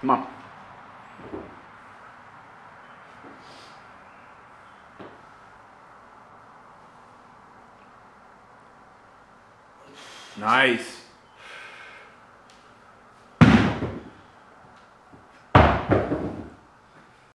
Come on. Nice.